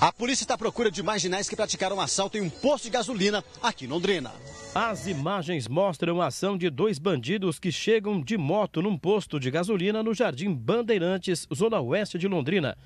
A polícia está à procura de marginais que praticaram assalto em um posto de gasolina aqui em Londrina. As imagens mostram a ação de dois bandidos que chegam de moto num posto de gasolina no Jardim Bandeirantes, zona oeste de Londrina.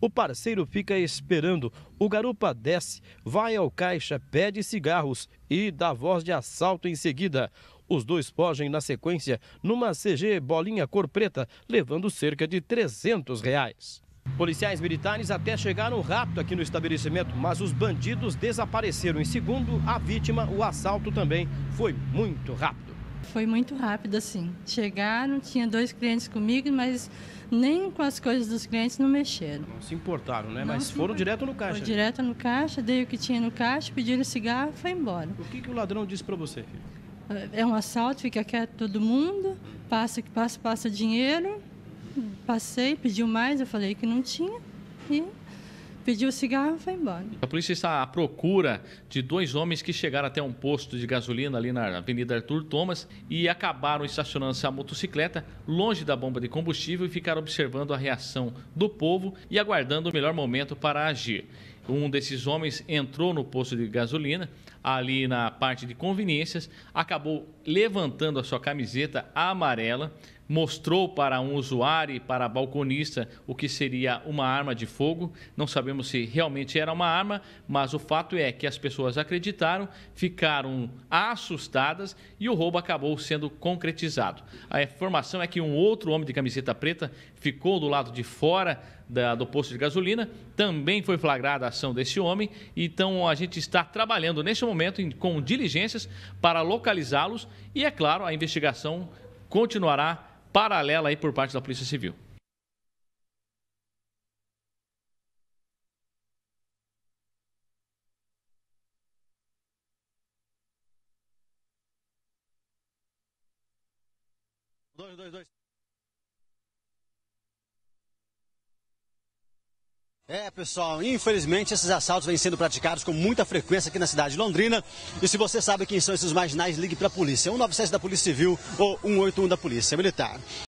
O parceiro fica esperando. O garupa desce, vai ao caixa, pede cigarros e dá voz de assalto em seguida. Os dois fogem na sequência numa CG bolinha cor preta, levando cerca de 300 reais. Policiais militares até chegaram rápido aqui no estabelecimento, mas os bandidos desapareceram. Em segundo a vítima, o assalto também foi muito rápido. Foi muito rápido, assim. Chegaram, tinha dois clientes comigo, mas nem com as coisas dos clientes não mexeram. Não se importaram, né? Não mas foram direto no caixa. Foi direto no caixa, dei o que tinha no caixa, pediram cigarro e foi embora. O que, que o ladrão disse para você, filho? É um assalto, fica quieto todo mundo, passa que passa, passa dinheiro. Passei, pediu mais, eu falei que não tinha e pediu o cigarro e foi embora. A polícia está à procura de dois homens que chegaram até um posto de gasolina ali na Avenida Arthur Thomas e acabaram estacionando a motocicleta longe da bomba de combustível e ficaram observando a reação do povo e aguardando o melhor momento para agir. Um desses homens entrou no posto de gasolina, ali na parte de conveniências, acabou levantando a sua camiseta amarela, mostrou para um usuário e para a balconista o que seria uma arma de fogo. Não sabemos se realmente era uma arma, mas o fato é que as pessoas acreditaram, ficaram assustadas e o roubo acabou sendo concretizado. A informação é que um outro homem de camiseta preta ficou do lado de fora da- do posto de gasolina. Também foi flagrada a ação desse homem. Então a gente está trabalhando neste momento em- com diligências para localizá-los e, é claro, a investigação continuará paralela aí por parte da Polícia Civil. Dois, dois, dois. É, pessoal, infelizmente esses assaltos vêm sendo praticados com muita frequência aqui na cidade de Londrina. E se você sabe quem são esses marginais, ligue para a polícia. 197 da Polícia Civil ou 181 da Polícia Militar.